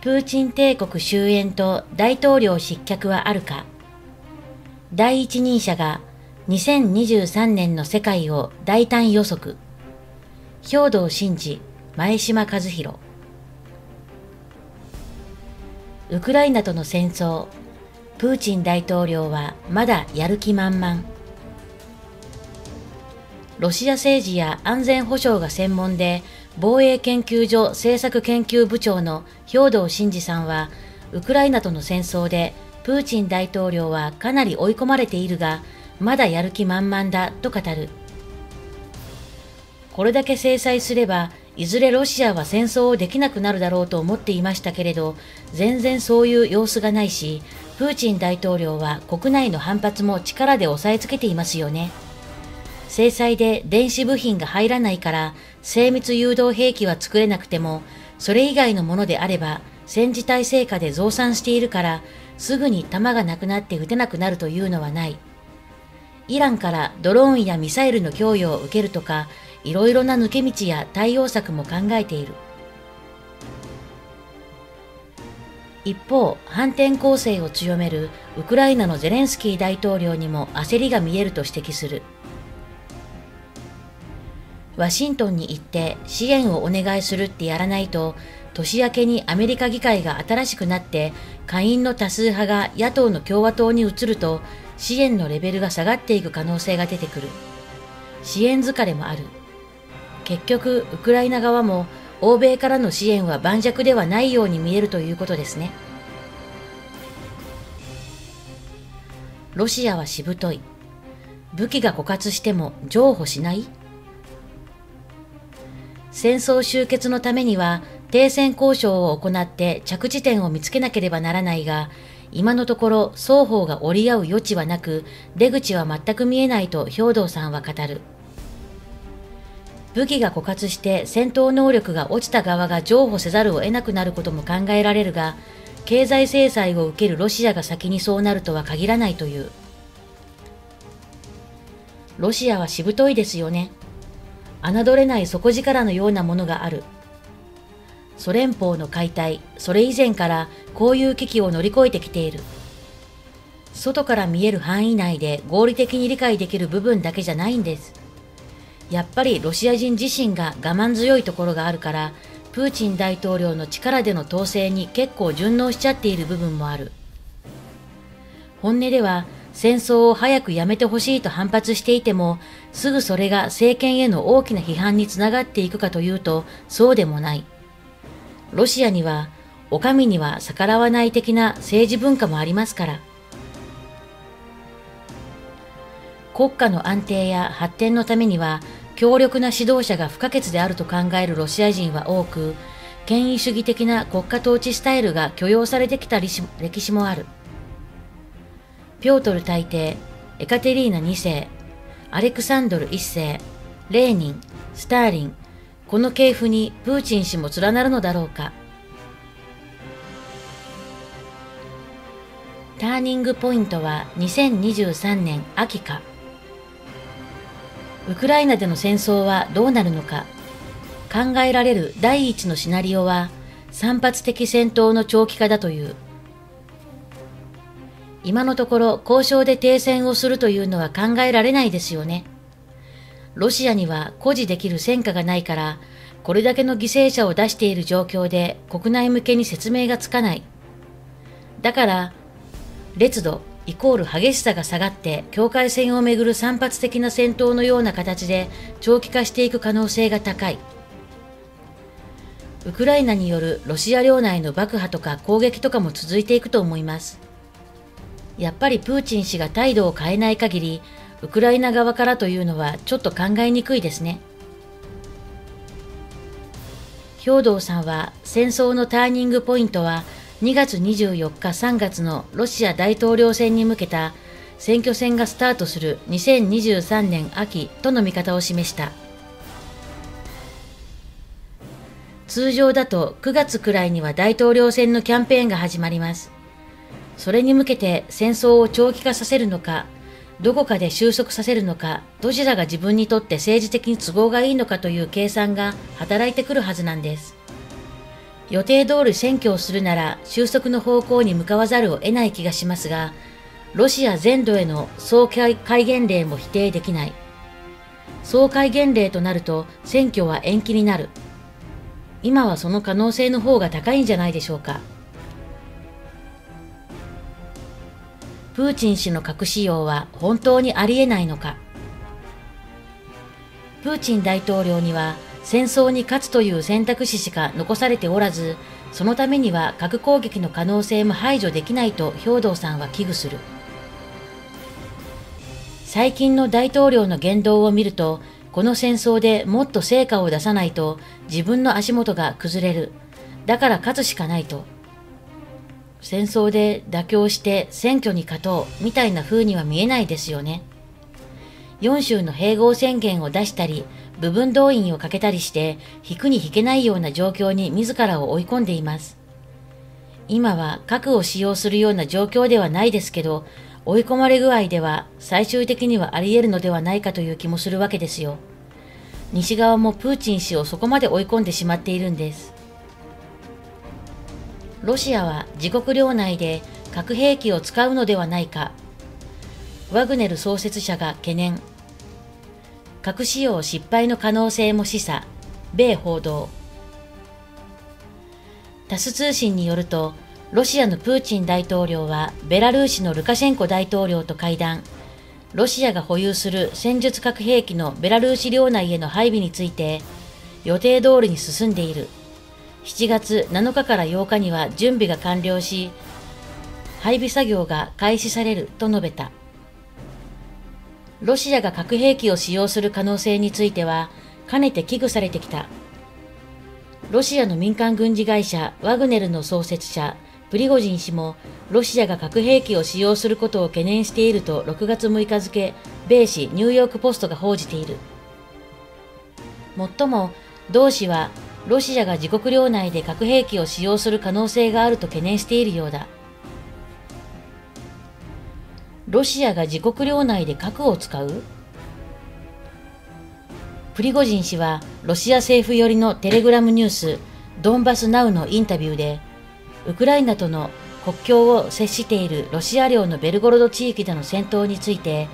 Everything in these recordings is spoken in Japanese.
プーチン帝国終焉と大統領失脚はあるか。第一人者が2023年の世界を大胆予測。兵道真治前島和弘ウクライナとの戦争プーチン大統領はまだやる気満々。ロシア政治や安全保障が専門で防衛研究所政策研究部長の兵藤真二さんはウクライナとの戦争でプーチン大統領はかなり追い込まれているがまだやる気満々だと語る。これだけ制裁すればいずれロシアは戦争をできなくなるだろうと思っていましたけれど全然そういう様子がないしプーチン大統領は国内の反発も力で抑えつけていますよね。制裁で電子部品が入らないから精密誘導兵器は作れなくてもそれ以外のものであれば戦時体制下で増産しているからすぐに弾がなくなって撃てなくなるというのはない。イランからドローンやミサイルの供与を受けるとかいろいろな抜け道や対応策も考えている。一方反転攻勢を強めるウクライナのゼレンスキー大統領にも焦りが見えると指摘する。ワシントンに行って支援をお願いするってやらないと年明けにアメリカ議会が新しくなって下院の多数派が野党の共和党に移ると支援のレベルが下がっていく可能性が出てくる。支援疲れもある。結局ウクライナ側も欧米からの支援は盤石ではないように見えるということですね。ロシアはしぶとい。武器が枯渇しても譲歩しない。戦争終結のためには停戦交渉を行って着地点を見つけなければならないが、今のところ双方が折り合う余地はなく、出口は全く見えないと兵藤さんは語る。武器が枯渇して戦闘能力が落ちた側が譲歩せざるを得なくなることも考えられるが、経済制裁を受けるロシアが先にそうなるとは限らないという。ロシアはしぶといですよね。侮れない底力のようなものがある。ソ連邦の解体、それ以前からこういう危機を乗り越えてきている。外から見える範囲内で合理的に理解できる部分だけじゃないんです。やっぱりロシア人自身が我慢強いところがあるから、プーチン大統領の力での統制に結構順応しちゃっている部分もある。本音では戦争を早くやめてほしいと反発していても、すぐそれが政権への大きな批判につながっていくかというと、そうでもない。ロシアには、お上には逆らわない的な政治文化もありますから。国家の安定や発展のためには、強力な指導者が不可欠であると考えるロシア人は多く、権威主義的な国家統治スタイルが許容されてきた歴史もある。ピョートル大帝、エカテリーナ2世、アレクサンドル1世、レーニン、スターリン、この系譜にプーチン氏も連なるのだろうか。ターニングポイントは2023年秋か。ウクライナでの戦争はどうなるのか。考えられる第一のシナリオは散発的戦闘の長期化だという。今のところ交渉で停戦をするというのは考えられないですよね。ロシアには誇示できる戦果がないから、これだけの犠牲者を出している状況で国内向けに説明がつかない。だから、烈度イコール激しさが下がって境界線をめぐる散発的な戦闘のような形で長期化していく可能性が高い。ウクライナによるロシア領内の爆破とか攻撃とかも続いていくと思います。やっぱりプーチン氏が態度を変えない限り、ウクライナ側からというのはちょっと考えにくいですね。兵藤さんは戦争のターニングポイントは2月24日3月のロシア大統領選に向けた選挙戦がスタートする2023年秋との見方を示した。通常だと9月くらいには大統領選のキャンペーンが始まります。それに向けて戦争を長期化させるのか、どこかで収束させるのか、どちらが自分にとって政治的に都合がいいのかという計算が働いてくるはずなんです。予定通り選挙をするなら収束の方向に向かわざるを得ない気がしますが、ロシア全土への総戒厳令も否定できない。総戒厳令となると選挙は延期になる。今はその可能性の方が高いんじゃないでしょうか。プーチン氏の核使用は本当にありえないのか。プーチン大統領には戦争に勝つという選択肢しか残されておらず、そのためには核攻撃の可能性も排除できないと兵頭さんは危惧する。最近の大統領の言動を見ると、この戦争でもっと成果を出さないと自分の足元が崩れる。だから勝つしかないと。戦争で妥協して選挙に勝とうみたいな風には見えないですよね。4州の併合宣言を出したり、部分動員をかけたりして、引くに引けないような状況に自らを追い込んでいます。今は核を使用するような状況ではないですけど、追い込まれ具合では最終的にはあり得るのではないかという気もするわけですよ。西側もプーチン氏をそこまで追い込んでしまっているんです。ロシアは自国領内で核兵器を使うのではないか。ワグネル創設者が懸念。核使用失敗の可能性も示唆。米報道。タス通信によると、ロシアのプーチン大統領はベラルーシのルカシェンコ大統領と会談。ロシアが保有する戦術核兵器のベラルーシ領内への配備について、予定通りに進んでいる。7月7日から8日には準備が完了し、配備作業が開始されると述べた。ロシアが核兵器を使用する可能性については、かねて危惧されてきた。ロシアの民間軍事会社ワグネルの創設者、プリゴジン氏も、ロシアが核兵器を使用することを懸念していると6月6日付、米紙ニューヨークポストが報じている。もっとも、同氏はロシアが自国領内で核兵器を使用する可能性があると懸念しているようだ。ロシアが自国領内で核を使う？プリゴジン氏はロシア政府寄りのテレグラムニュースドンバスナウのインタビューでウクライナとの国境を接しているロシア領のベルゴロド地域での戦闘について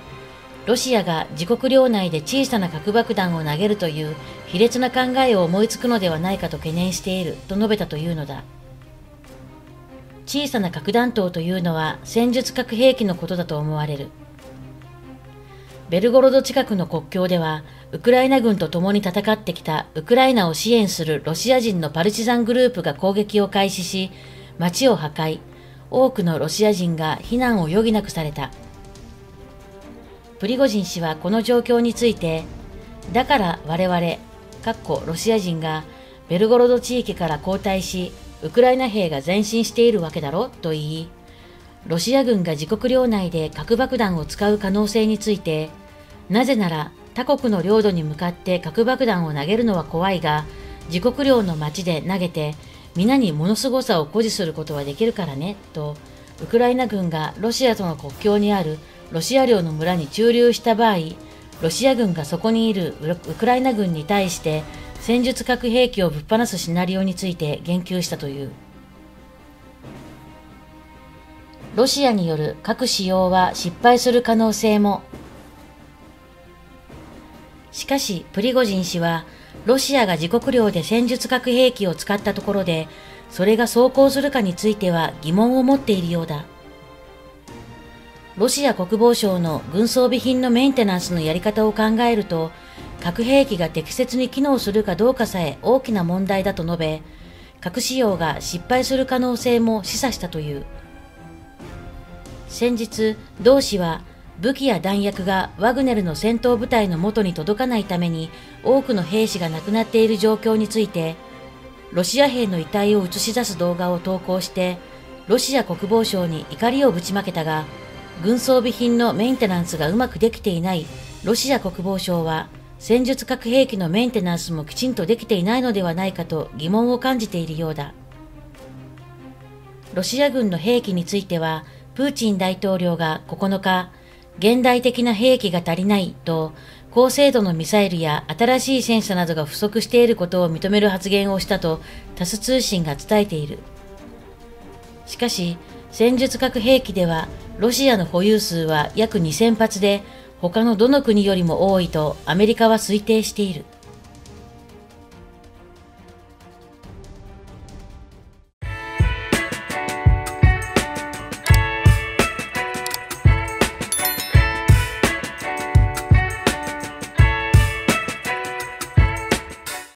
ロシアが自国領内で小さな核爆弾を投げるという卑劣な考えを思いつくのではないかと懸念していると述べたというのだ。小さな核弾頭というのは戦術核兵器のことだと思われる。ベルゴロド近くの国境では、ウクライナ軍と共に戦ってきたウクライナを支援するロシア人のパルチザングループが攻撃を開始し、街を破壊、多くのロシア人が避難を余儀なくされた。プリゴジン氏はこの状況について、だから我々、かっこロシア人がベルゴロド地域から後退し、ウクライナ兵が前進しているわけだろと言い、ロシア軍が自国領内で核爆弾を使う可能性について、なぜなら他国の領土に向かって核爆弾を投げるのは怖いが、自国領の町で投げて皆にものすごさを誇示することはできるからね、と、ウクライナ軍がロシアとの国境にあるロシア領の村に駐留した場合、ロシア軍がそこにいるウクライナ軍に対して戦術核兵器をぶっ放すシナリオについて言及したという。ロシアによる核使用は失敗する可能性も。しかし、プリゴジン氏は、ロシアが自国領で戦術核兵器を使ったところで、それが走行するかについては疑問を持っているようだ。ロシア国防省の軍装備品のメンテナンスのやり方を考えると、核兵器が適切に機能するかどうかさえ大きな問題だと述べ、核使用が失敗する可能性も示唆したという。先日、同氏は武器や弾薬がワグネルの戦闘部隊の元に届かないために多くの兵士が亡くなっている状況について、ロシア兵の遺体を映し出す動画を投稿して、ロシア国防省に怒りをぶちまけたが、軍装備品のメンテナンスがうまくできていないロシア国防省は、戦術核兵器のメンテナンスもきちんとできていないのではないかと疑問を感じているようだ。ロシア軍の兵器については、プーチン大統領が9日、現代的な兵器が足りないと高精度のミサイルや新しい戦車などが不足していることを認める発言をしたとタス通信が伝えている。しかし、戦術核兵器ではロシアの保有数は約2000発で他のどの国よりも多いとアメリカは推定している。